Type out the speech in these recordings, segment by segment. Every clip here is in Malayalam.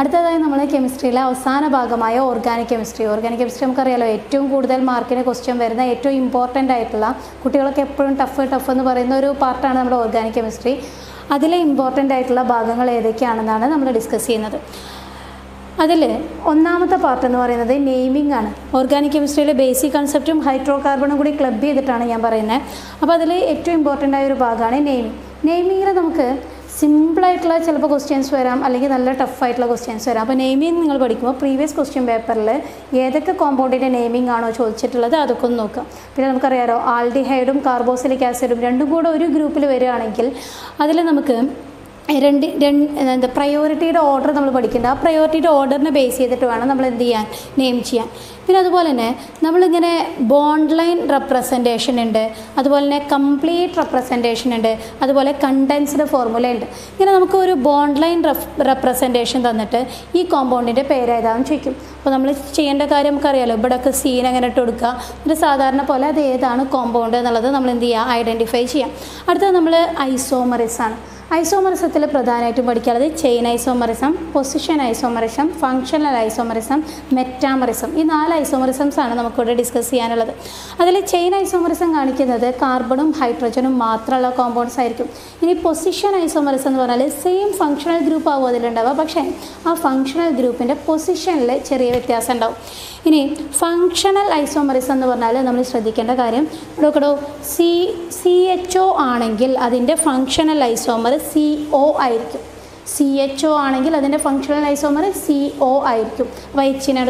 അടുത്തതായി നമ്മൾ കെമിസ്ട്രിയിലെ അവസാന ഭാഗമായ ഓർഗാനിക് കെമിസ്ട്രി ഓർഗാനിക് കെമിസ്ട്രി നമുക്കറിയാലോ ഏറ്റവും കൂടുതൽ മാർക്കിന് ക്വസ്റ്റ്യൻ വരുന്ന ഏറ്റവും ഇമ്പോർട്ടന്റ് ആയിട്ടുള്ള കുട്ടികളൊക്കെ എപ്പോഴും ടഫ് ടഫ് എന്ന് പറയുന്ന ഒരു പാർട്ടാണ് നമ്മുടെ ഓർഗാനിക് കെമിസ്ട്രി അതിലെ ഇമ്പോർട്ടന്റ് ആയിട്ടുള്ള ഭാഗങ്ങൾ ഏതൊക്കെയാണെന്നാണ് നമ്മൾ ഡിസ്കസ് ചെയ്യുന്നത്. അതിൽ ഒന്നാമത്തെ പാർട്ട് എന്ന് പറയുന്നത് നെയ്മിംഗ് ആണ്. ഓർഗാനിക് കെമിസ്ട്രിയിലെ ബേസിക് കൺസെപ്റ്റും ഹൈഡ്രോ കാർബണും കൂടി ക്ലബ് ചെയ്തിട്ടാണ് ഞാൻ പറയുന്നത്. അപ്പോൾ അതിൽ ഏറ്റവും ഇമ്പോർട്ടന്റ് ആയ ഒരു ഭാഗമാണ് നെയ്മിംഗ് നെയ്മിങ്ങിൽ നമുക്ക് സിമ്പിളായിട്ടുള്ള ചിലപ്പോൾ ക്വസ്റ്റ്യൻസ് വരാം അല്ലെങ്കിൽ നല്ല ടഫായിട്ടുള്ള ക്വസ്റ്റ്യൻസ് വരാം. അപ്പോൾ നെയിമിംഗ് നിങ്ങൾ പഠിക്കുമ്പോൾ പ്രീവിയസ് ക്വസ്റ്റ്യൻ പേപ്പറിൽ ഏതൊക്കെ കോമ്പൗണ്ടിന്റെ നെയിമിംഗ് ആണോ ചോദിച്ചിട്ടുള്ളത് അതൊക്കെ ഒന്ന് നോക്കാം. പിന്നെ നമുക്കറിയാമോ ആൽഡിഹൈഡും കാർബോസിലിക് ആസിഡും രണ്ടും കൂടെ ഒരു ഗ്രൂപ്പിൽ വരികയാണെങ്കിൽ അതിൽ നമുക്ക് രണ്ട് രണ്ട് എന്താ പ്രയോറിറ്റിയുടെ ഓർഡർ നമ്മൾ പഠിക്കേണ്ടത് ആ പ്രയോറിറ്റിയുടെ ഓർഡറിനെ ബേസ് ചെയ്തിട്ട് വേണം നമ്മൾ എന്ത് ചെയ്യാൻ നെയിം ചെയ്യാൻ. പിന്നെ അതുപോലെ തന്നെ നമ്മളിങ്ങനെ ബോണ്ട് ലൈൻ റെപ്രസെന്റേഷൻ ഉണ്ട്. അതുപോലെ തന്നെ കംപ്ലീറ്റ് റെപ്രസെന്റേഷൻ ഉണ്ട്. അതുപോലെ കണ്ടൻസ്ഡ് ഫോർമുല ഉണ്ട്. ഇങ്ങനെ നമുക്ക് ഒരു ബോണ്ട് ലൈൻ റെപ്രസെന്റേഷൻ തന്നിട്ട് ഈ കോമ്പൗണ്ടിന്റെ പേരേതാണെന്ന് ചോദിക്കും. അപ്പോൾ നമ്മൾ ചെയ്യേണ്ട കാര്യം നമുക്കറിയാലോ. ഇവിടെയൊക്കെ സീൻ അങ്ങനെ ഇട്ട് കൊടുക്കുക ഒരു സാധാരണ പോലെ അത് ഏതാണ് കോമ്പൗണ്ട് എന്നുള്ളത് നമ്മൾ എന്ത് ചെയ്യുക ഐഡന്റിഫൈ ചെയ്യാം. അടുത്തത് നമ്മൾ ഐസോമറിസ് ആണ്. ഐസോമറിസത്തിൽ പ്രധാനമായിട്ടും പഠിക്കാനുള്ളത് chain isomerism position isomerism functional isomerism metamerism. ഈ നാല് ഐസോമറിസംസ് ആണ് നമുക്കിവിടെ ഡിസ്കസ് ചെയ്യാനുള്ളത്. അതിൽ ചെയിൻ ഐസോമറിസം കാണിക്കുന്നത് കാർബണും ഹൈഡ്രജനും മാത്രമുള്ള കോമ്പൗണ്ട്സ് ആയിരിക്കും. ഇനി പൊസിഷൻ ഐസോമറിസം എന്ന് പറഞ്ഞാൽ സെയിം ഫങ്ഷണൽ ഗ്രൂപ്പ് ആവും അതിലുണ്ടാവുക. പക്ഷേ ആ ഫങ്ഷണൽ ഗ്രൂപ്പിന്റെ പൊസിഷനിൽ ചെറിയ വ്യത്യാസം ഉണ്ടാവും. ഇനി ഫങ്ഷണൽ ഐസോമറിസം എന്ന് പറഞ്ഞാൽ നമ്മൾ ശ്രദ്ധിക്കേണ്ട കാര്യം നോക്കടോ സി സി എച്ച് ഒ ആണെങ്കിൽ അതിന്റെ ഫങ്ഷണൽ ഐസോമർ സി ഒ ആയിരിക്കും. സി എച്ച് ഒ ആണെങ്കിൽ അതിന്റെ ഫങ്ഷണൽ ഐസോമർ സി ഒ ആയിരിക്കും. അപ്പോൾ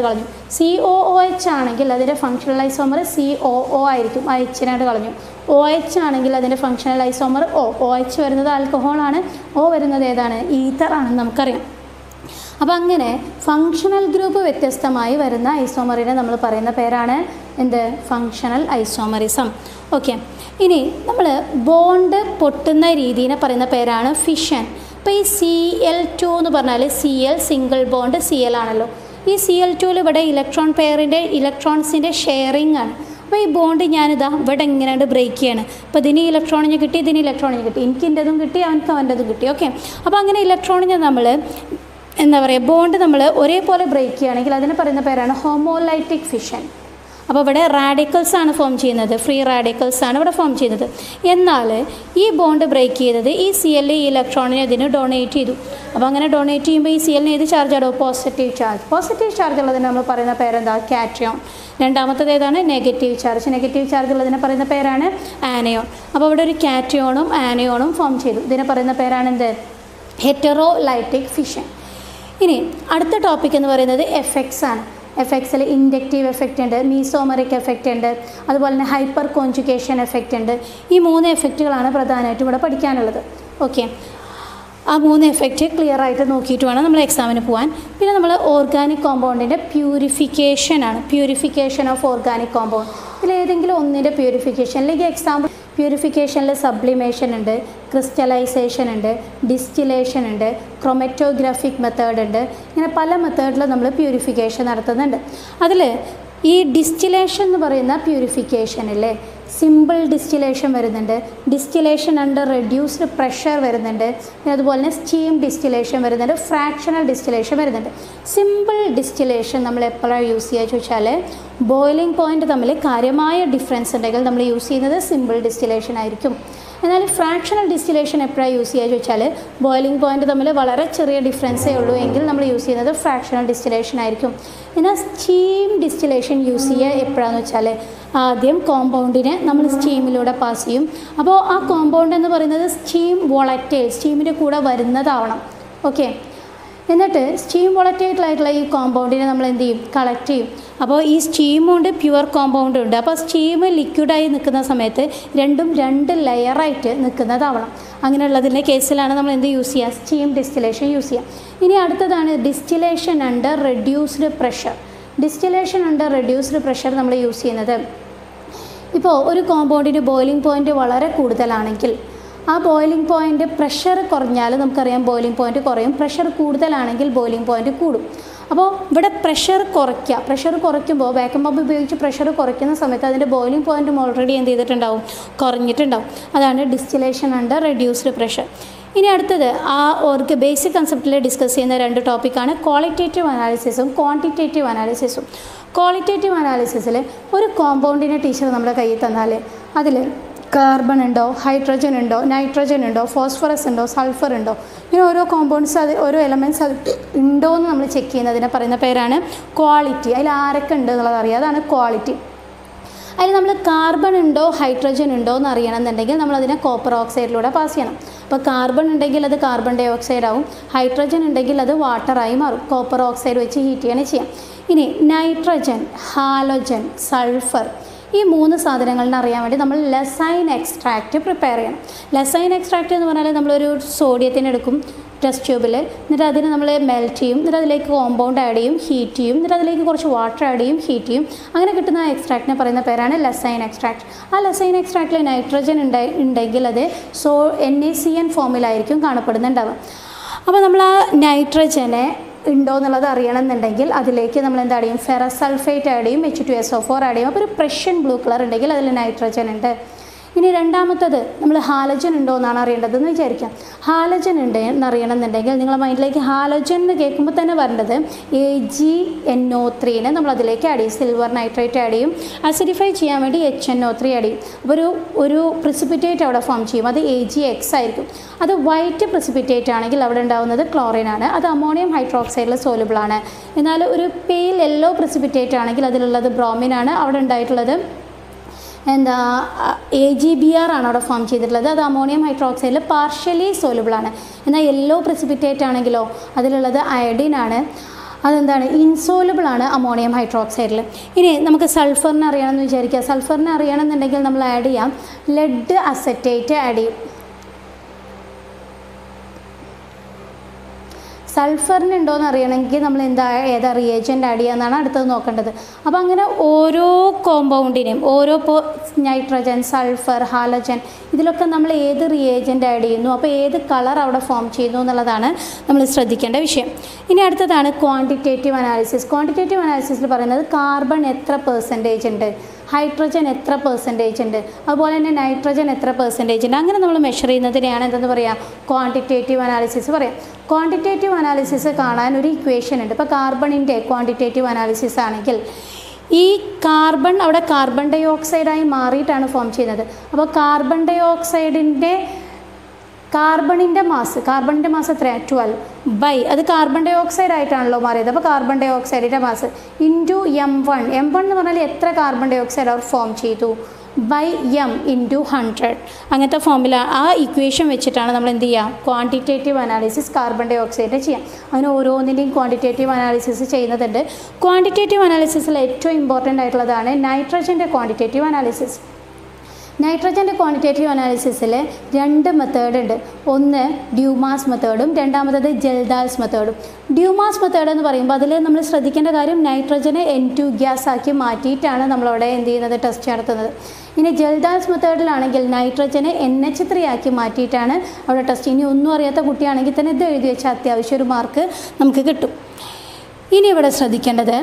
കളഞ്ഞു. സി ഒ ഒ എച്ച് ആണെങ്കിൽ അതിന്റെ functional isomer C O O ആയിരിക്കും. ആ കളഞ്ഞു. ഒ എച്ച് ആണെങ്കിൽ അതിന്റെ functional isomer O O H വരുന്നത് ആൽക്കഹോളാണ് ഒ വരുന്നത് ഏതാണ്? ഈത്തർ ആണെന്ന് നമുക്കറിയാം. അപ്പോൾ അങ്ങനെ ഫങ്ഷണൽ ഗ്രൂപ്പ് വ്യത്യസ്തമായി വരുന്ന ഐസോമറിനെ നമ്മൾ പറയുന്ന പേരാണ് എന്ത്? ഫങ്ഷണൽ ഐസോമറിസം ഓക്കെ ഇനി നമ്മൾ ബോണ്ട് പൊട്ടുന്ന രീതിനെ പറയുന്ന പേരാണ് ഫിഷൻ അപ്പോൾ ഈ സി എൽ ടു എന്ന് പറഞ്ഞാൽ C L single bond C L ആണല്ലോ. ഈ സി എൽ ടുവിൽ ഇവിടെ ഇലക്ട്രോൺ പെയറിന്റെ ഇലക്ട്രോൺസിന്റെ ഷെയറിംഗ് ആണ്. അപ്പോൾ ഈ ബോണ്ട് ഞാനിതാ ഇവിടെ ഇങ്ങനെ ബ്രേക്ക് ചെയ്യാണ്. അപ്പോൾ ഇതിന് ഇലക്ട്രോണിന് കിട്ടി ഇതിന് ഇലക്ട്രോണിന് കിട്ടി. എനിക്ക് കിട്ടി അവനക്ക് അവന്റെതും കിട്ടി. ഓക്കെ അപ്പോൾ അങ്ങനെ ഇലക്ട്രോണിന് നമ്മൾ എന്താ പറയുക ബോണ്ട് നമ്മൾ ഒരേപോലെ ബ്രേക്ക് ചെയ്യുകയാണെങ്കിൽ അതിനെ പറയുന്ന പേരാണ് ഹോമോലൈറ്റിക് ഫിഷൻ അപ്പോൾ ഇവിടെ റാഡിക്കൽസ് ആണ് ഫോം ചെയ്യുന്നത്. ഫ്രീ റാഡിക്കൽസ് ആണ് ഇവിടെ ഫോം ചെയ്യുന്നത്. എന്നാൽ ഈ ബോണ്ട് ബ്രേക്ക് ചെയ്തത് ഈ സി എൽ ഈ ഇലക്ട്രോണിനെ ഇതിന് ഡൊണേറ്റ് ചെയ്തു. അപ്പോൾ അങ്ങനെ ഡൊണേറ്റ് ചെയ്യുമ്പോൾ ഈ സി എല്ലിന് ഏത് ചാർജ് ആണോ? പോസിറ്റീവ് ചാർജ് പോസിറ്റീവ് ചാർജ് ഉള്ളതിന് നമ്മൾ പറയുന്ന പേരെന്താ? കാറ്റിയോൺ രണ്ടാമത്തത് ഏതാണ്? നെഗറ്റീവ് ചാർജ് നെഗറ്റീവ് ചാർജ് ഉള്ളതിനെ പറയുന്ന പേരാണ് ആനയോൺ അപ്പോൾ ഇവിടെ ഒരു കാറ്റിയോണും ആനയോണും ഫോം ചെയ്തു. ഇതിനെ പറയുന്ന പേരാണ് എന്ത്? ഹെറ്ററോലൈറ്റിക് ഫിഷൻ ഇനി അടുത്ത ടോപ്പിക് എന്ന് പറയുന്നത് എഫക്ട്സ് ആണ്. എഫക്ട്സിൽ ഇൻഡക്റ്റീവ് എഫക്റ്റ് ഉണ്ട് മീസോമറിക് എഫക്റ്റ് ഉണ്ട് അതുപോലെ തന്നെ ഹൈപ്പർ കോൺജുക്കേഷൻ എഫക്റ്റ് ഉണ്ട്. ഈ മൂന്ന് എഫക്റ്റുകളാണ് പ്രധാനമായിട്ടും ഇവിടെ പഠിക്കാനുള്ളത്. ഓക്കെ ആ മൂന്ന് എഫക്റ്റ് ക്ലിയർ ആയിട്ട് നോക്കിയിട്ട് വേണം നമ്മൾ എക്സാമിന് പോകാൻ പിന്നെ നമ്മൾ ഓർഗാനിക് കോമ്പൗണ്ടിന്റെ പ്യൂരിഫിക്കേഷൻ ആണ്. പ്യൂരിഫിക്കേഷൻ ഓഫ് ഓർഗാനിക് കോമ്പൗണ്ട് ഇതിലേതെങ്കിലും ഒന്നിന്റെ പ്യൂരിഫിക്കേഷൻ അല്ലെങ്കിൽ എക്സാമ്പിൾ പ്യൂരിഫിക്കേഷനിൽ സബ്ലിമേഷൻ ഉണ്ട്. ക്രിസ്റ്റലൈസേഷൻ ഉണ്ട് ഡിസ്റ്റിലേഷൻ ഉണ്ട് ക്രൊമറ്റോഗ്രാഫിക് മെത്തേഡ് ഉണ്ട്. ഇങ്ങനെ പല മെത്തേഡിൽ നമ്മൾ പ്യൂരിഫിക്കേഷൻ നടത്തുന്നുണ്ട്. അതിൽ ഈ ഡിസ്റ്റിലേഷൻ എന്ന് പറയുന്ന പ്യൂരിഫിക്കേഷൻ അല്ലേ സിമ്പിൾ ഡിസ്റ്റിലേഷൻ വരുന്നുണ്ട്. ഡിസ്റ്റിലേഷൻ അണ്ടർ റെഡ്യൂസ്ഡ് പ്രഷർ വരുന്നുണ്ട്. പിന്നെ അതുപോലെ തന്നെ സ്റ്റീം ഡിസ്റ്റിലേഷൻ വരുന്നുണ്ട്. ഫ്രാക്ഷണൽ ഡിസ്റ്റിലേഷൻ വരുന്നുണ്ട്. സിമ്പിൾ ഡിസ്റ്റിലേഷൻ നമ്മൾ എപ്പോഴാണ് യൂസ് ചെയ്യുക ചോദിച്ചാൽ ബോയിലിംഗ് പോയിന്റ് തമ്മിൽ കാര്യമായ ഡിഫറൻസ് ഉണ്ടെങ്കിൽ നമ്മൾ യൂസ് ചെയ്യുന്നത് സിമ്പിൾ ഡിസ്റ്റിലേഷൻ ആയിരിക്കും. എന്നാൽ ഫ്രാക്ഷണൽ ഡിസ്റ്റിലേഷൻ എപ്പോഴാണ് യൂസ് ചെയ്യുക ചോദിച്ചാൽ ബോയിലിംഗ് പോയിന്റ് തമ്മിൽ വളരെ ചെറിയ ഡിഫറൻസേ ഉള്ളൂ എങ്കിൽ നമ്മൾ യൂസ് ചെയ്യുന്നത് ഫ്രാക്ഷണൽ ഡിസ്റ്റിലേഷൻ ആയിരിക്കും. എന്നാൽ സ്റ്റീം ഡിസ്റ്റിലേഷൻ യൂസ് ചെയ്യുക എപ്പോഴാണെന്ന് വെച്ചാൽ ആദ്യം കോമ്പൗണ്ടിനെ നമ്മൾ സ്റ്റീമിലൂടെ പാസ് ചെയ്യും. അപ്പോൾ ആ കോമ്പൗണ്ട് എന്ന് പറയുന്നത് സ്റ്റീം വോളറ്റൈൽ സ്റ്റീമിന്റെ കൂടെ വരുന്നതാവണം. ഓക്കെ എന്നിട്ട് സ്റ്റീം വോളറ്റൈൽ ആയിട്ടുള്ള ഈ കോമ്പൗണ്ടിനെ നമ്മൾ എന്ത് ചെയ്യും? കളക്ട് ചെയ്യും. അപ്പോൾ ഈ സ്റ്റീമുണ്ട് പ്യുവർ കോമ്പൗണ്ടും ഉണ്ട്. അപ്പോൾ സ്റ്റീം ലിക്വിഡായി നിൽക്കുന്ന സമയത്ത് രണ്ടും രണ്ട് ലെയറായിട്ട് നിൽക്കുന്നതാവണം. അങ്ങനെയുള്ളതിന്റെ കേസിലാണ് നമ്മൾ എന്ത് യൂസ് ചെയ്യുക? സ്റ്റീം ഡിസ്റ്റിലേഷൻ യൂസ് ചെയ്യുക. ഇനി അടുത്തതാണ് distillation under reduced pressure distillation under reduced pressure നമ്മൾ യൂസ് ചെയ്യുന്നത്. ഇപ്പോൾ ഒരു കോമ്പൗണ്ടിന്റെ ബോയിലിംഗ് പോയിന്റ് വളരെ കൂടുതലാണെങ്കിൽ ആ ബോയിലിംഗ് പോയിന്റ് പ്രഷർ കുറഞ്ഞാൽ നമുക്കറിയാം ബോയിലിംഗ് പോയിന്റ് കുറയും. പ്രഷർ കൂടുതലാണെങ്കിൽ ബോയിലിംഗ് പോയിന്റ് കൂടും. അപ്പോൾ ഇവിടെ പ്രഷർ കുറയ്ക്കുക പ്രഷർ കുറയ്ക്കുമ്പോൾ വാക്യൂം പമ്പ് ഉപയോഗിച്ച് പ്രഷർ കുറയ്ക്കുന്ന സമയത്ത് അതിന്റെ ബോയിലിംഗ് പോയിന്റും ഓൾറെഡി എന്ത് ചെയ്തിട്ടുണ്ടാവും? കുറഞ്ഞിട്ടുണ്ടാവും. അതാണ് ഡിസ്റ്റിലേഷൻ അണ്ടർ റെഡ്യൂസ്ഡ് പ്രഷർ ഇനി അടുത്തത് ആ ഓർക്ക് ബേസിക് കൺസെപ്റ്റിൽ ഡിസ്കസ് ചെയ്യുന്ന രണ്ട് ടോപ്പിക്കാണ് ക്വാളിറ്റേറ്റീവ് അനാലിസിസും ക്വാണ്ടിറ്റേറ്റീവ് അനാലിസിസും ക്വാളിറ്റേറ്റീവ് അനാലിസിസിൽ ഒരു കോമ്പൗണ്ടിനെ ടീച്ചർ നമ്മുടെ കയ്യിൽ തന്നാൽ അതിൽ കാർബൺ ഉണ്ടോ ഹൈഡ്രജൻ ഉണ്ടോ നൈട്രജൻ ഉണ്ടോ ഫോസ്ഫറസ് ഉണ്ടോ സൾഫർ ഉണ്ടോ? ഇങ്ങനെ ഓരോ കോമ്പൗണ്ട്സ് അത് ഓരോ എലമെന്റ്സ് അത് ഉണ്ടോ എന്ന് നമ്മൾ ചെക്ക് ചെയ്യുന്നതിനെ പറയുന്ന പേരാണ് ക്വാളിറ്റി അതിൽ ആരൊക്കെ ഉണ്ട് എന്നുള്ളത് അറിയാം. അതാണ് ക്വാളിറ്റി അതിൽ നമ്മൾ കാർബൺ ഉണ്ടോ ഹൈഡ്രജൻ ഉണ്ടോ എന്ന് അറിയണമെന്നുണ്ടെങ്കിൽ നമ്മൾ അതിനെ കോപ്പർ ഓക്സൈഡിലൂടെ പാസ് ചെയ്യണം. അപ്പോൾ കാർബൺ ഉണ്ടെങ്കിൽ അത് കാർബൺ ഡൈ ഓക്സൈഡ് ആവും. ഹൈഡ്രജൻ ഉണ്ടെങ്കിൽ അത് വാട്ടറായി മാറും. കോപ്പർ ഓക്സൈഡ് വെച്ച് ഹീറ്റ് ചെയ്യാണ് ചെയ്യാം. ഇനി നൈട്രജൻ ഹാലോജൻ സൾഫർ ഈ മൂന്ന് സാധനങ്ങളിനെ അറിയാൻ വേണ്ടി നമ്മൾ ലെസൈൻ എക്സ്ട്രാക്റ്റ് പ്രിപ്പയർ ചെയ്യണം. ലെസൈൻ എക്സ്ട്രാക്റ്റ് എന്ന് പറഞ്ഞാൽ നമ്മളൊരു സോഡിയത്തിന് എടുക്കും ടെസ്റ്റ് ട്യൂബിൽ എന്നിട്ട് അതിന് നമ്മൾ മെൽറ്റ് ചെയ്യും എന്നിട്ട് അതിലേക്ക് കോമ്പൗണ്ട് ആഡ് ചെയ്യും ഹീറ്റ് ചെയ്യും എന്നിട്ട് അതിലേക്ക് കുറച്ച് വാട്ടർ ആഡ് ചെയ്യും ഹീറ്റ് ചെയ്യും. അങ്ങനെ കിട്ടുന്ന എക്സ്ട്രാക്റ്റിനെ പറയുന്ന പേരാണ് ലെസൈൻ എക്സ്ട്രാക്ട്. ആ ലെസൈൻ എക്സ്ട്രാക്റ്റിൽ നൈട്രജൻ ഉണ്ടായി ഉണ്ടെങ്കിൽ അത് so N A C N ഫോമിലായിരിക്കും കാണപ്പെടുന്നുണ്ടാവുക. അപ്പോൾ നമ്മൾ ആ നൈട്രജനെ ഉണ്ടോ എന്നുള്ളത് അറിയണമെന്നുണ്ടെങ്കിൽ അതിലേക്ക് നമ്മൾ എന്താ ചെയ്യും? ഫെറസൾഫേറ്റ് ആഡ് ചെയ്യും H two S O four add ചെയ്യും. അപ്പോൾ ഒരു പ്രഷ്യൻ ബ്ലൂ കളർ ഉണ്ടെങ്കിൽ അതിൽ നൈട്രജൻ ഉണ്ട്. ഇനി രണ്ടാമത്തത് നമ്മൾ ഹാലജൻ ഉണ്ടോ എന്നാണ് അറിയേണ്ടതെന്ന് വിചാരിക്കാം. ഹാലജൻ ഉണ്ട് എന്നറിയണമെന്നുണ്ടെങ്കിൽ നിങ്ങളുടെ മൈൻഡിലേക്ക് ഹാലജൻ എന്ന് കേൾക്കുമ്പോൾ തന്നെ വരേണ്ടത് എ ജി എൻ ഒ ത്രീനെ നമ്മൾ അതിലേക്ക് ആഡ് ചെയ്യും. സിൽവർ നൈട്രേറ്റ് ആഡ് ചെയ്യും. അസിഡിഫൈ ചെയ്യാൻ വേണ്ടി H N O three add ചെയ്യും. അപ്പോൾ ഒരു ഒരു പ്രിസിപ്പിറ്റേറ്റ് അവിടെ ഫോം ചെയ്യും. അത് എ ജി എക്സ് ആയിരിക്കും. അത് വൈറ്റ് പ്രിസിപ്പിറ്റേറ്റ് ആണെങ്കിൽ അവിടെ ഉണ്ടാകുന്നത് ക്ലോറിൻ ആണ്. അത് അമോണിയം ഹൈഡ്രോക്സൈഡിൽ സോലുബിൾ ആണ്. എന്നാൽ ഒരു പെയിൽ യെല്ലോ പ്രിസിപ്പിറ്റേറ്റ് ആണെങ്കിൽ അതിലുള്ളത് ബ്രോമിൻ ആണ്. അവിടെ ഉണ്ടായിട്ടുള്ളത് എന്താ എ ജി ബി ആർ ആണ് അവിടെ ഫോം ചെയ്തിട്ടുള്ളത്. അത് അമോണിയം ഹൈഡ്രോക്സൈഡിൽ പാർഷ്യലി സോലുബിൾ ആണ്. എന്നാൽ യെല്ലോ പ്രിസിപ്പിറ്റേറ്റ് ആണെങ്കിലോ അതിലുള്ളത് അയഡിൻ ആണ്. അതെന്താണ്? ഇൻസോലബിൾ ആണ് അമോണിയം ഹൈഡ്രോക്സൈഡിൽ ഇനി നമുക്ക് സൾഫറിനെ അറിയണമെന്ന് വിചാരിക്കുക. സൾഫറിനെ അറിയണമെന്നുണ്ടെങ്കിൽ നമ്മൾ ആഡ് ചെയ്യാം. ലെഡ് അസറ്റേറ്റ് ആഡ് ചെയ്യും. സൾഫറിന് ഉണ്ടോ എന്ന് അറിയണമെങ്കിൽ നമ്മൾ എന്താ ഏതാ റിയേജന്റ് ആഡ് ചെയ്യാന്നാണ് അടുത്തത് നോക്കേണ്ടത്. അപ്പോൾ അങ്ങനെ ഓരോ കോമ്പൗണ്ടിനെയും ഓരോ ഇപ്പോൾ നൈട്രജൻ സൾഫർ ഹാലജൻ ഇതിലൊക്കെ നമ്മൾ ഏത് റിയേജന്റ് ആഡ് ചെയ്യുന്നു അപ്പോൾ ഏത് കളർ അവിടെ ഫോം ചെയ്യുന്നു എന്നുള്ളതാണ് നമ്മൾ ശ്രദ്ധിക്കേണ്ട വിഷയം. ഇനി അടുത്തതാണ് ക്വാണ്ടിറ്റേറ്റീവ് അനാലിസിസ് ക്വാണ്ടിറ്റേറ്റീവ് അനാലിസിസിൽ പറയുന്നത് കാർബൺ എത്ര പെർസെന്റേജ് ഉണ്ട് ഹൈഡ്രജൻ എത്ര പെർസെന്റേജ് ഉണ്ട് അതുപോലെ തന്നെ നൈട്രജൻ എത്ര പെർസെന്റേജ് ഉണ്ട്. അങ്ങനെ നമ്മൾ മെഷർ ചെയ്യുന്നതിനെയാണ് എന്തെന്ന് പറയുക ക്വാണ്ടിറ്റേറ്റീവ് അനാലിസിസ് പറയാം. ക്വാണ്ടിറ്റേറ്റീവ് അനാലിസിസ് കാണാൻ ഒരു ഇക്വേഷൻ ഉണ്ട്. ഇപ്പോൾ കാർബണിന്റെ ക്വാണ്ടിറ്റേറ്റീവ് അനാലിസിസ് ആണെങ്കിൽ ഈ കാർബൺ അവിടെ കാർബൺ ഡൈ ഓക്സൈഡായി മാറിയിട്ടാണ് ഫോം ചെയ്യുന്നത്. അപ്പോൾ കാർബൺ ഡൈ ഓക്സൈഡിന്റെ കാർബണിന്റെ മാസ് കാർബണിന്റെ മാസ് എത്ര ട്വൽവ് ബൈ അത് കാർബൺ ഡൈ ഓക്സൈഡ് ആയിട്ടാണല്ലോ മാറിയത്. അപ്പോൾ കാർബൺ ഡൈ ഓക്സൈഡിന്റെ mass into M one M one എന്ന് പറഞ്ഞാൽ എത്ര കാർബൺ ഡൈ ഓക്സൈഡ് അവർ ഫോം ചെയ്തു? ബൈ എം ഇന്റു ഹൺഡ്രഡ് അങ്ങനത്തെ ഫോമില ആ ഇക്വേഷൻ വെച്ചിട്ടാണ് നമ്മൾ എന്ത് ചെയ്യുക? Quantitative analysis carbon dioxide ചെയ്യാം അതിന് ഓരോന്നിന്റെയും ക്വാണ്ടിറ്റേറ്റീവ് അനാലിസിസ് ചെയ്യുന്നതുണ്ട്. ക്വാണ്ടിറ്റേറ്റീവ് അനാലിസിസിൽ ഏറ്റവും ഇമ്പോർട്ടന്റ് ആയിട്ടുള്ളതാണ് നൈട്രജന്റെ ക്വാണ്ടിറ്റേറ്റീവ് അനാലിസിസ് നൈട്രജന്റെ ക്വാണ്ടിറ്റേറ്റീവ് അനാലിസിസിൽ രണ്ട് മെത്തേഡ് ഉണ്ട്. ഒന്ന് ഡ്യൂമാസ് മെത്തേഡും രണ്ടാമത്തത് ജൽദാസ് മെത്തേഡും ഡ്യൂമാസ് മെത്തേഡ് എന്ന് പറയുമ്പോൾ അതിൽ നമ്മൾ ശ്രദ്ധിക്കേണ്ട കാര്യം നൈട്രജനെ എൻ ടു ഗ്യാസ് ആക്കി മാറ്റിയിട്ടാണ് നമ്മളവിടെ എന്ത് ചെയ്യുന്നത്? ടെസ്റ്റ് നടത്തുന്നത്. ഇനി ജൽദാസ് മെത്തേഡിലാണെങ്കിൽ നൈട്രജനെ എൻ എച്ച് ത്രീ ആക്കി മാറ്റിയിട്ടാണ് അവിടെ ടെസ്റ്റ്. ഇനി ഒന്നും അറിയാത്ത കുട്ടിയാണെങ്കിൽ തന്നെ ഇത് എഴുതി വെച്ചാൽ അത്യാവശ്യം ഒരു മാർക്ക് നമുക്ക് കിട്ടും. ഇനി ഇവിടെ ശ്രദ്ധിക്കേണ്ടത്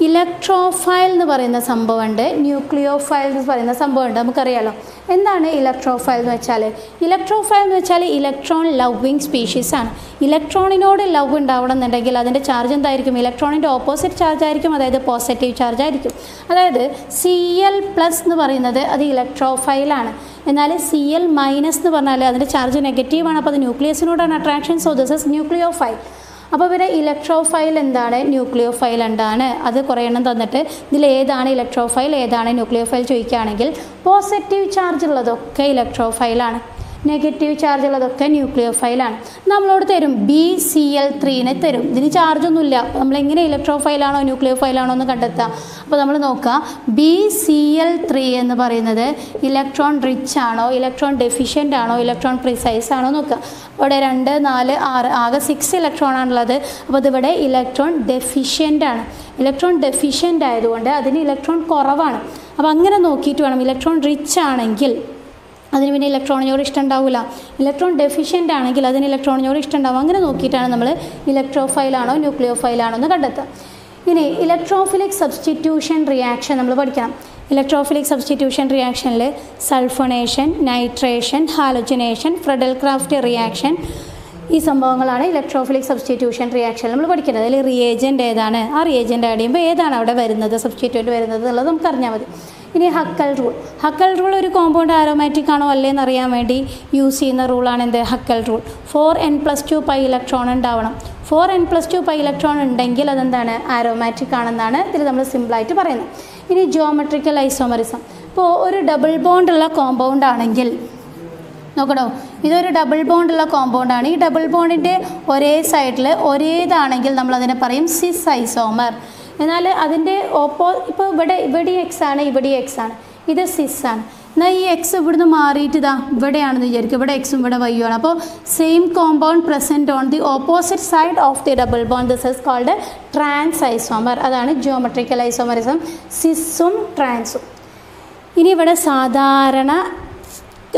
ഇലക്ട്രോഫൈൽ എന്ന് പറയുന്ന സംഭവമുണ്ട്. ന്യൂക്ലിയോഫൈൽ എന്ന് പറയുന്ന സംഭവമുണ്ട്. നമുക്കറിയാലോ. എന്താണ് ഇലക്ട്രോഫൈൽ എന്ന് വെച്ചാൽ ഇലക്ട്രോഫൈൽ എന്ന് വെച്ചാൽ ഇലക്ട്രോൺ ലവിങ് സ്പീഷീസ് ആണ്. ഇലക്ട്രോണിനോട് ലവ് ഉണ്ടാവണം എന്നുണ്ടെങ്കിൽ അതിന്റെ ചാർജ് എന്തായിരിക്കും? ഇലക്ട്രോണിന്റെ ഓപ്പോസിറ്റ് ചാർജ് ആയിരിക്കും അതായത് പോസിറ്റീവ് ചാർജ് ആയിരിക്കും. അതായത് സി എൽ പ്ലസ് എന്ന് പറയുന്നത് അത് ഇലക്ട്രോഫൈലാണ് എന്നാൽ സി എൽ മൈനസ് എന്ന് പറഞ്ഞാൽ അതിന്റെ ചാർജ് നെഗറ്റീവാണ് അപ്പോൾ അത് ന്യൂക്ലിയസിനോടാണ്. Attraction so this is nucleophile അപ്പോൾ പിന്നെ ഇലക്ട്രോഫൈൽ എന്താണ്? ന്യൂക്ലിയോഫൈൽ എന്താണ്? അത് കുറേ എണ്ണം തന്നിട്ട് ഇതിൽ ഏതാണ് ഇലക്ട്രോഫൈൽ ഏതാണ് ന്യൂക്ലിയോഫൈൽ ചോദിക്കുകയാണെങ്കിൽ പോസിറ്റീവ് ചാർജ് ഉള്ളതൊക്കെ ഇലക്ട്രോഫൈലാണ് നെഗറ്റീവ് ചാർജ് ഉള്ളതൊക്കെ ന്യൂക്ലിയോഫൈലാണ് നമ്മളോട് തരും. ബി സി എൽ ത്രീനെ തരും. ഇതിന് ചാർജൊന്നുമില്ല നമ്മളെങ്ങനെ ന്യൂക്ലിയർ ഫൈലാണോ എന്ന് കണ്ടെത്താം അപ്പോൾ നമ്മൾ നോക്കുക. ബി സി എൽ ത്രീ എന്ന് പറയുന്നത് ഇലക്ട്രോൺ റിച്ച് ആണോ ഇലക്ട്രോൺ ഡെഫിഷ്യന്റ് ആണോ ഇലക്ട്രോൺ പ്രിസൈസ് ആണോ നോക്കുക. ഇവിടെ രണ്ട് നാല് ആറ് ആകെ സിക്സ് ഇലക്ട്രോൺ ആണുള്ളത്. അപ്പോൾ ഇതിവിടെ ഇലക്ട്രോൺ ഡെഫിഷ്യന്റ് ആണ്. ഇലക്ട്രോൺ ഡെഫിഷ്യന്റ് ആയതുകൊണ്ട് അതിന് ഇലക്ട്രോൺ കുറവാണ്. അപ്പോൾ അങ്ങനെ നോക്കിയിട്ട് വേണം. ഇലക്ട്രോൺ റിച്ച് ആണെങ്കിൽ അതിന് പിന്നെ ഇലക്ട്രോണിനോട് ഇഷ്ടം ഉണ്ടാവില്ല ഇലക്ട്രോൺ ഡെഫിഷ്യന്റ് ആണെങ്കിൽ അതിന് ഇലക്ട്രോണിനോട് ഇഷ്ടം ഉണ്ടാവും അങ്ങനെ നോക്കിയിട്ടാണ് നമ്മൾ ഇലക്ട്രോഫൈലാണോ ന്യൂക്ലിയോഫൈലാണോ എന്ന് കണ്ടെത്തുക. ഇനി ഇലക്ട്രോഫിലിക് സബ്സ്റ്റിറ്റ്യൂഷൻ റിയാക്ഷൻ നമ്മൾ പഠിക്കണം. Electrophilic substitution റിയാക്ഷനിൽ sulphonation nitration halogenation Friedel Crafts reaction ഈ സംഭവങ്ങളാണ് ഇലക്ട്രോഫിലിക് സബ്സ്റ്റിറ്റ്യൂഷൻ റിയാക്ഷൻ നമ്മൾ പഠിക്കുന്നത്. അതിൽ റിയേജന്റ് ഏതാണ്? ആ റിയേജന്റ് ആഡ് ചെയ്യുമ്പോൾ ഏതാണ് അവിടെ വരുന്നത്? സബ്സ്റ്റിറ്റ്യൂട്ട് വരുന്നത് എന്നുള്ളത് നമുക്ക് അറിഞ്ഞാൽ മതി. ഇനി ഹക്കൽ റൂൾ. ഹക്കൽ റൂൾ ഒരു കോമ്പൗണ്ട് ആരോമാറ്റിക് ആണോ അല്ലേന്ന് അറിയാൻ വേണ്ടി യൂസ് ചെയ്യുന്ന റൂളാണ് എന്ത്? Huckel rule. Four N plus two pi electron ഉണ്ടാവണം. Four N plus two pi electron ഉണ്ടെങ്കിൽ അതെന്താണ്? ആരോമാറ്റിക് ആണെന്നാണ് ഇതിൽ നമ്മൾ സിമ്പിളായിട്ട് പറയുന്നത്. ഇനി ജിയോമെട്രിക്കൽ ഐസോമറിസം ഇപ്പോൾ ഒരു ഡബിൾ ബോണ്ടുള്ള കോമ്പൗണ്ട് ആണെങ്കിൽ നോക്കണോ? ഇതൊരു ഡബിൾ ബോണ്ടുള്ള കോമ്പൗണ്ടാണ് ഈ ഡബിൾ ബോണ്ടിന്റെ ഒരേ സൈഡിൽ ഒരേതാണെങ്കിൽ നമ്മൾ അതിനെ പറയും സിസ് ഐസോമർ എന്നാൽ അതിന്റെ ഓപ്പോ ഇപ്പോൾ ഇവിടെ ഇവിടെ എക്സ് ആണ് ഇവിടെ എക്സ് ആണ്. ഇത് സിസ് ആണ്. എന്നാൽ ഈ എക്സ് ഇവിടുന്ന് മാറിയിട്ട് ഇതാ ഇവിടെയാണെന്ന് വിചാരിക്കും. ഇവിടെ എക്സും ഇവിടെ വൈ ആണ്. അപ്പോൾ same compound present on the opposite side of the double bond this is called trans isomer അതാണ് ജിയോമെട്രിക്കൽ ഐസോമറിസം സിസ്സും ട്രാൻസും ഇനി ഇവിടെ സാധാരണ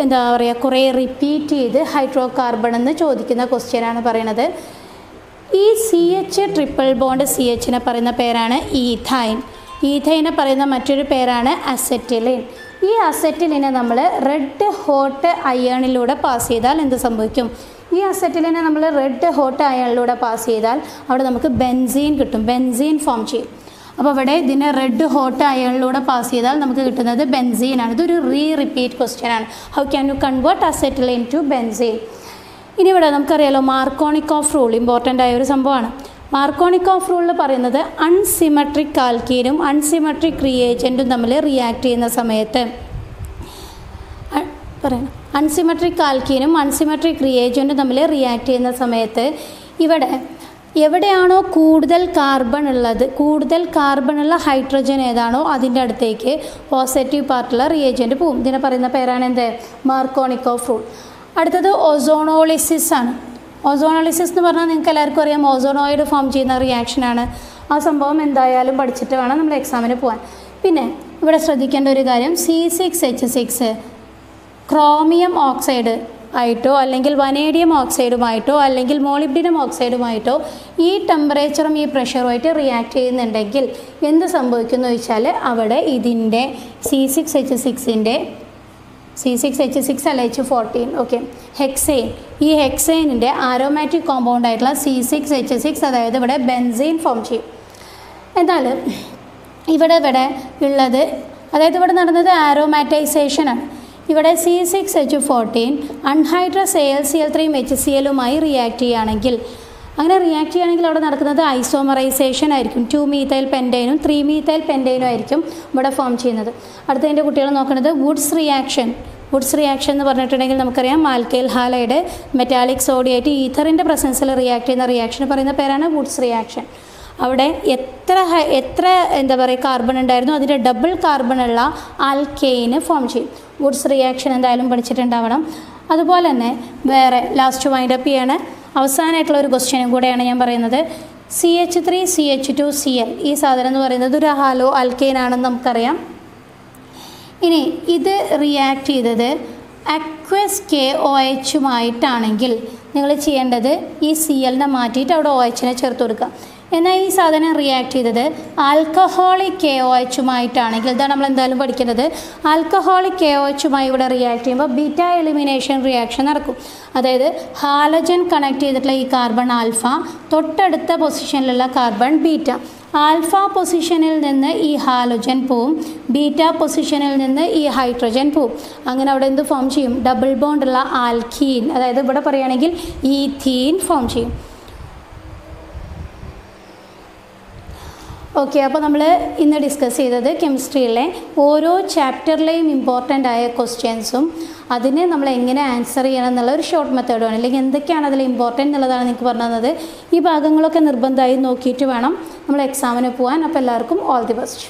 എന്താ പറയുക കുറേ റിപ്പീറ്റ് ചെയ്ത് ഹൈഡ്രോ കാർബൺ എന്ന് ചോദിക്കുന്ന ക്വസ്റ്റ്യനാണ് പറയണത് ഈ C H triple bond C എച്ചിനെ പറയുന്ന പേരാണ് ഈഥൈൻ ഈഥൈനെ പറയുന്ന മറ്റൊരു പേരാണ് അസെറ്റിലിൻ ഈ അസെറ്റിലിനെ നമ്മൾ റെഡ് ഹോട്ട് അയേണിലൂടെ പാസ് ചെയ്താൽ എന്ത് സംഭവിക്കും? ഈ അസെറ്റിലിനെ നമ്മൾ റെഡ് ഹോട്ട് അയേണിലൂടെ പാസ് ചെയ്താൽ അവിടെ നമുക്ക് ബെൻസീൻ കിട്ടും. ബെൻസീൻ ഫോം ചെയ്യും. അപ്പോൾ ഇവിടെ ഇതിനെ റെഡ് ഹോട്ട് അയേണിലൂടെ പാസ് ചെയ്താൽ നമുക്ക് കിട്ടുന്നത് ബെൻസീനാണ് ഇതൊരു റീ റിപ്പീറ്റ് ക്വസ്റ്റ്യൻ ആണ്. How can you convert acetylene to benzene ഇനി ഇവിടെ നമുക്കറിയാലോ മാർക്കോണിക് ഓഫ് റൂൾ ഇമ്പോർട്ടന്റ് ആയ ഒരു സംഭവമാണ്. മാർക്കോണിക് ഓഫ് റൂളിൽ പറയുന്നത് അൺസിമെട്രിക് കാൽക്കീനും അൺസിമെട്രിക് റിയേജന്റും തമ്മിൽ റിയാക്ട് ചെയ്യുന്ന സമയത്ത്. പറയണം അൺസിമെട്രിക് കാൽക്കീനും അൺസിമെട്രിക് റിയേജന്റും തമ്മിൽ റിയാക്ട് ചെയ്യുന്ന സമയത്ത് ഇവിടെ എവിടെയാണോ കൂടുതൽ കാർബൺ ഉള്ളത് കൂടുതൽ കാർബൺ ഉള്ള ഹൈഡ്രജൻ ഏതാണോ അതിന്റെ അടുത്തേക്ക് പോസിറ്റീവ് പാർട്ടുള്ള റിയേജന്റ് പോവും ഇതിനെ പറയുന്ന പേരാണ് എന്ത്? മാർക്കോണിക് ഓഫ് റൂൾ അടുത്തത് ഓസോണോളിസിസ് ആണ്. ഓസോണോളിസിസ് എന്ന് പറഞ്ഞാൽ നിങ്ങൾക്ക് എല്ലാവർക്കും അറിയാം ഓസോണോയിഡ് ഫോം ചെയ്യുന്ന റിയാക്ഷനാണ് ആ സംഭവം എന്തായാലും പഠിച്ചിട്ട് വേണം നമ്മൾ എക്സാമിന് പോകാൻ പിന്നെ ഇവിടെ ശ്രദ്ധിക്കേണ്ട ഒരു കാര്യം C six H six chromium oxide ആയിട്ടോ അല്ലെങ്കിൽ വനേഡിയം ഓക്സൈഡുമായിട്ടോ അല്ലെങ്കിൽ മോളിബ്ഡിനം ഓക്സൈഡുമായിട്ടോ ഈ ടെമ്പറേച്ചറും ഈ പ്രഷറുമായിട്ട് റിയാക്ട് ചെയ്യുന്നുണ്ടെങ്കിൽ എന്ത് സംഭവിക്കുന്നു വെച്ചാൽ അവിടെ ഇതിന്റെ സി സിക്സ് എച്ച് സിക്സിന്റെ സി സിക്സ് എച്ച് സിക്സ് അല്ല എച്ച് ഫോർട്ടീൻ ഓക്കെ ഹെക്സൈൻ ഈ ഹെക്സൈനിന്റെ ആരോമാറ്റിക് കോമ്പൗണ്ട് ആയിട്ടുള്ള സി സിക്സ് എച്ച് സിക്സ് അതായത് ഇവിടെ ബെൻസീൻ ഫോം ചെയ്യും. എന്നാൽ ഇവിടെ ഇവിടെ ഉള്ളത് അതായത് ഇവിടെ നടന്നത് ആരോമാറ്റൈസേഷനാണ് ഇവിടെ C six H fourteen anhydrous A L C L ത്രീയും എച്ച് സി എല്ലുമായി റിയാക്ട് ചെയ്യുകയാണെങ്കിൽ അങ്ങനെ റിയാക്ട് ചെയ്യുകയാണെങ്കിൽ അവിടെ നടക്കുന്നത് ഐസോമറൈസേഷൻ ആയിരിക്കും. ടു മീത്തൈൽ പെന്റൈനും ത്രീ മീത്തൈൽ പെന്റൈനും ആയിരിക്കും ഇവിടെ ഫോം ചെയ്യുന്നത്. അടുത്തതിന്റെ കുട്ടികൾ നോക്കുന്നത് വുഡ്സ് റിയാക്ഷൻ വുഡ്സ് റിയാക്ഷൻ എന്ന് പറഞ്ഞിട്ടുണ്ടെങ്കിൽ നമുക്കറിയാം ആൽക്കൈൽ ഹാലയുടെ മെറ്റാലിക് സോഡിയായിട്ട് ഈഥറിന്റെ പ്രസൻസിൽ റിയാക്ട് ചെയ്യുന്ന റിയാക്ഷൻ പറയുന്ന പേരാണ് വുഡ്സ് റിയാക്ഷൻ അവിടെ എത്ര എത്ര എന്താ പറയുക കാർബൺ ഉണ്ടായിരുന്നു അതിന്റെ ഡബിൾ കാർബൺ ഉള്ള ആൽക്കെയിന് ഫോം ചെയ്യും. വുഡ്സ് റിയാക്ഷൻ എന്തായാലും പഠിച്ചിട്ടുണ്ടാവണം. അതുപോലെ തന്നെ വേറെ ലാസ്റ്റ് വൈൻഡപ്പ് ചെയ്യാണ്. അവസാനമായിട്ടുള്ള ഒരു ക്വസ്റ്റ്യനും കൂടെയാണ് ഞാൻ പറയുന്നത്. C H three C H two C L ഈ സാധനം എന്ന് പറയുന്നത് ഒരു ഹാലോ അൽക്കെയിൻ ആണെന്ന് നമുക്കറിയാം. ഇനി ഇത് റിയാക്ട് ചെയ്തത് അക്വസ് കെ ഒ എച്ചുമായിട്ടാണെങ്കിൽ നിങ്ങൾ ചെയ്യേണ്ടത് ഈ സി എല്ലിനെ മാറ്റിയിട്ട് അവിടെ ഒ എച്ചിനെ ചേർത്ത് കൊടുക്കുക. എന്നാൽ ഈ സാധനം റിയാക്ട് ചെയ്തത്? ആൽക്കഹോളിക് കെ ഒ എച്ചുമായിട്ടാണെങ്കിൽ ഇതാണ് നമ്മൾ എന്തായാലും പഠിക്കുന്നത്. ആൽക്കഹോളിക് കെ ഒ എച്ചുമായി ഇവിടെ റിയാക്ട് ചെയ്യുമ്പോൾ ബീറ്റ എലിമിനേഷൻ റിയാക്ഷൻ നടക്കും. അതായത് ഹാലജൻ കണക്ട് ചെയ്തിട്ടുള്ള ഈ കാർബൺ ആൽഫ തൊട്ടടുത്ത പൊസിഷനിലുള്ള കാർബൺ ബീറ്റ ആൽഫ പൊസിഷനിൽ നിന്ന് ഈ ഹാലോജൻ പോവും. ബീറ്റ പൊസിഷനിൽ നിന്ന് ഈ ഹൈഡ്രജൻ പോവും. അങ്ങനെ അവിടെ എന്ത് ഫോം ചെയ്യും? ഡബിൾ ബോണ്ടുള്ള ആൽക്കീൻ അതായത് ഇവിടെ പറയുകയാണെങ്കിൽ ഈഥീൻ ഫോം ചെയ്യും. ഓക്കെ അപ്പോൾ നമ്മൾ ഇന്ന് ഡിസ്കസ് ചെയ്തത് കെമിസ്ട്രിയിലെ ഓരോ ചാപ്റ്ററിലെയും ഇമ്പോർട്ടന്റ് ആയ ക്വസ്റ്റ്യൻസും അതിനെ നമ്മൾ എങ്ങനെ ആൻസർ ചെയ്യണം എന്നുള്ള ഒരു ഷോർട്ട് മെത്തേഡാണ് അല്ലെങ്കിൽ എന്തൊക്കെയാണ് അതിൽ ഇമ്പോർട്ടന്റ് എന്നുള്ളതാണ് നിങ്ങൾക്ക് പറഞ്ഞു തന്നത്. ഈ ഭാഗങ്ങളൊക്കെ നിർബന്ധമായി നോക്കിയിട്ട് വേണം നമ്മൾ എക്സാമിന് പോകാൻ അപ്പോൾ എല്ലാവർക്കും ഓൾ ദി ബെസ്റ്റ്